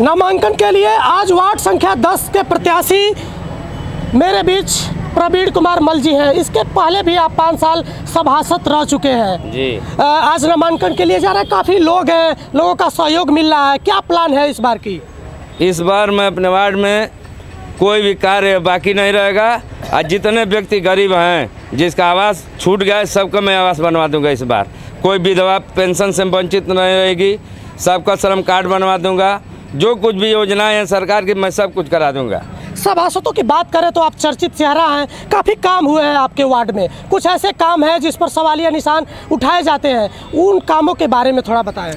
नामांकन के लिए आज वार्ड संख्या 10 के प्रत्याशी मेरे बीच प्रवीण कुमार मल जी हैं। इसके पहले भी आप पाँच साल सभासद रह चुके हैं। जी। आज नामांकन के लिए जा रहे काफ़ी लोग हैं लोगों का सहयोग मिल रहा है। क्या प्लान है इस बार की? इस बार मैं अपने वार्ड में कोई भी कार्य बाकी नहीं रहेगा। और जितने व्यक्ति गरीब हैं जिसका आवास छूट गया है सबका मैं आवास बनवा दूँगा इस बार। कोई विधवा पेंशन से वंचित नहीं रहेगी सबका श्रम कार्ड बनवा दूँगा। जो कुछ भी योजनाएँ हैं सरकार की मैं सब कुछ करा दूँगा। सभासदों की बात करें तो आप चर्चित चेहरा हैं। काफ़ी काम हुए हैं आपके वार्ड में। कुछ ऐसे काम हैं जिस पर सवालिया निशान उठाए जाते हैं। उन कामों के बारे में थोड़ा बताएँ।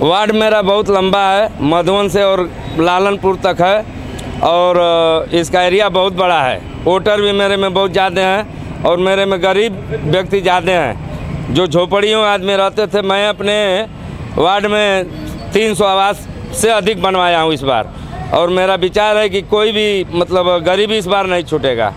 वार्ड मेरा बहुत लंबा है मधुबन से और लालनपुर तक है। और इसका एरिया बहुत बड़ा है। वोटर भी मेरे में बहुत ज़्यादा हैं और मेरे में गरीब व्यक्ति ज़्यादा हैं। जो झोपड़ियों आदमी रहते थे मैं अपने वार्ड में 300 आवास से अधिक बनवाया हूँ इस बार। और मेरा विचार है कि कोई भी मतलब गरीबी इस बार नहीं छूटेगा।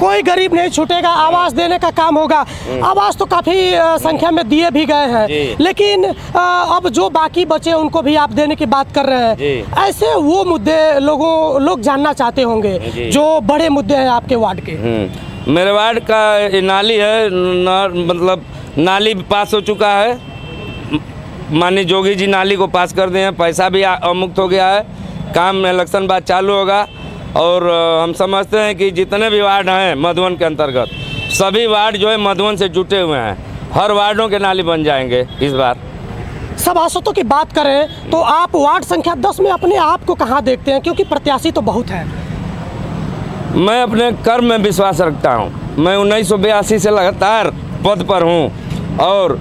कोई गरीब नहीं छूटेगा आवास देने का काम होगा। आवास तो काफ़ी संख्या में दिए भी गए हैं। लेकिन अब जो बाकी बचे उनको भी आप देने की बात कर रहे। हैं। ऐसे वो मुद्दे लोगों लोग जानना चाहते होंगे जो। बड़े मुद्दे हैं आपके वार्ड के। हम्म, मेरे वार्ड का नाली है न, मतलब नाली पास हो चुका है। माननीय जोगी जी नाली को पास कर दिए हैं पैसा भी आ- मुक्त हो गया है। काम इलेक्शन बाद चालू होगा। और हम समझते हैं कि जितने भी वार्ड हैं मधुबन के अंतर्गत सभी वार्ड जो है मधुबन से जुटे हुए हैं। हर वार्डों के नाली बन जाएँगे इस बार। सब सभासदों की बात करें तो आप वार्ड संख्या 10 में अपने आप को कहाँ देखते हैं? क्योंकि प्रत्याशी तो बहुत है। मैं अपने कर्म में विश्वास रखता हूँ। मैं उन्नीस सौ बयासी से लगातार पद पर हूँ। और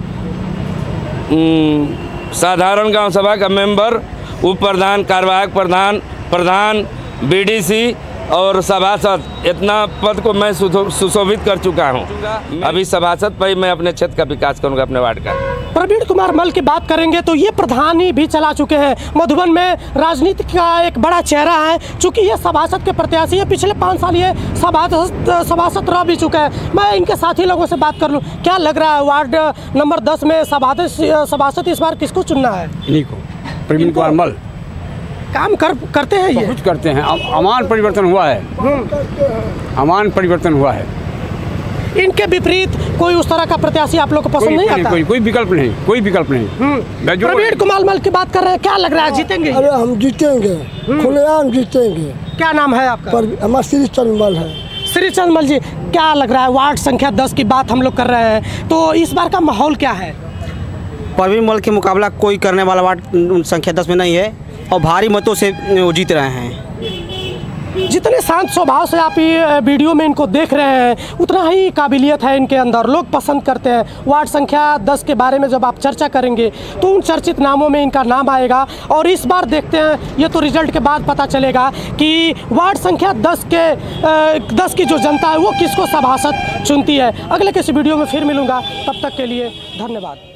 साधारण गाँव सभा का मेंबर उप प्रधान कार्यवाहक प्रधान प्रधान बीडीसी और सभासद इतना पद को मैं सुशोभित कर चुका हूँ। अभी सभासद पर ही मैं अपने क्षेत्र का विकास करूँगा अपने वार्ड का। प्रवीण कुमार मल की बात करेंगे तो ये प्रधानी भी चला चुके हैं। मधुबन में राजनीति का एक बड़ा चेहरा है चूँकि ये सभासद के प्रत्याशी है। पिछले पाँच साल ये सभासद सभासद रह भी चुके हैं। मैं इनके साथी लोगों से बात कर लूँ। क्या लग रहा है वार्ड नंबर दस में सभासद सभासद इस बार किसको चुनना है? इन्हीं को। प्रवीण कुमार मल। काम कर करते हैं ये? कुछ करते हैं। अम- अमान परिवर्तन हुआ है। अमान परिवर्तन हुआ है। इनके विपरीत कोई उस तरह का प्रत्याशी आप लोग को पसंद नहीं आता? कोई कोई विकल्प नहीं कोई विकल्प नहीं। प्रवीण कुमार मल की बात कर रहे हैं क्या लग रहा है जीतेंगे? अरे हम जीतेंगे खुलेआम जीतेंगे। क्या नाम है आपका? हमारा श्री चंद्रमल है। श्री चंद्रमल जी क्या लग रहा है वार्ड संख्या दस की बात हम लोग कर रहे हैं तो इस बार का माहौल क्या है? परवीन मल के मुकाबला कोई करने वाला वार्ड संख्या दस में नहीं है और भारी मतों से वो जीत रहे हैं। जितने शांत स्वभाव से आप ये वीडियो में इनको देख रहे हैं, उतना ही काबिलियत है इनके अंदर। लोग पसंद करते हैं। वार्ड संख्या 10 के बारे में जब आप चर्चा करेंगे तो उन चर्चित नामों में इनका नाम आएगा और इस बार देखते हैं, ये तो रिज़ल्ट के बाद पता चलेगा कि वार्ड संख्या 10 के 10 की जो जनता है, वो किसको सभासद चुनती है। अगले किसी वीडियो में फिर मिलूँगा। तब तक के लिए धन्यवाद।